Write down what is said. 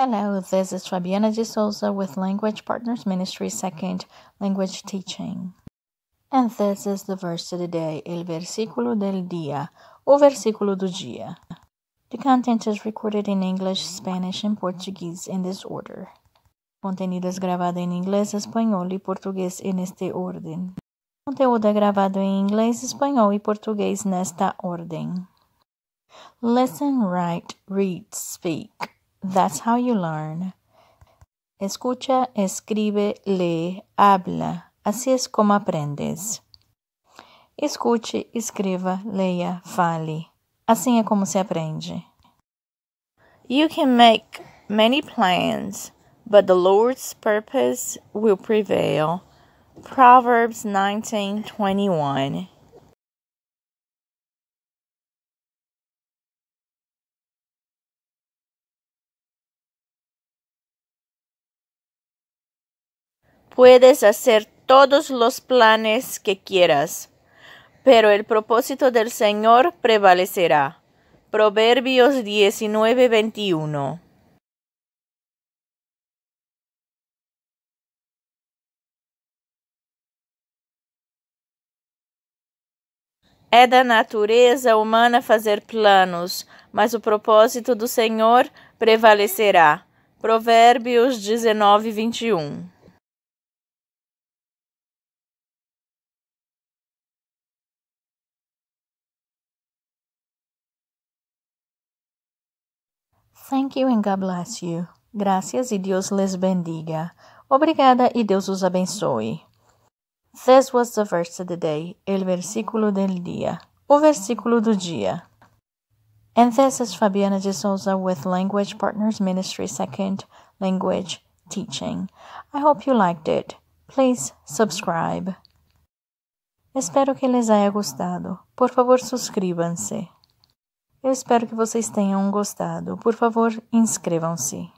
Hello, this is Fabiana de Souza with Language Partners Ministry Second Language Teaching. And this is the verse of the day, el versículo del día, o versículo do dia. The content is recorded in English, Spanish, and Portuguese in this order. Contenido es grabado en inglés, español y portugués en este orden. Conteúdo é gravado em inglês, espanhol e português nesta ordem. Listen, write, read, speak. That's how you learn. Escucha, escribe, lee, habla. Así es como aprendes. Escute, escreva, leia, fale. Assim é como se aprende. You can make many plans, but the Lord's purpose will prevail. Proverbs 19:21 Puedes hacer todos los planes que quieras, pero el propósito del Señor prevalecerá. Proverbios 19:21 É da natureza humana fazer planos, mas o propósito do Senhor prevalecerá. Provérbios 19, 21. Thank you and God bless you. Gracias e Deus les bendiga. Obrigada e Deus os abençoe. This was the verse of the day, el versículo del día, o versículo do dia. And this is Fabiana de Souza with Language Partners Ministry Second Language Teaching. I hope you liked it. Please subscribe. Espero que les haya gustado. Por favor, suscríbanse. Eu espero que vocês tenham gostado. Por favor, inscrevam-se.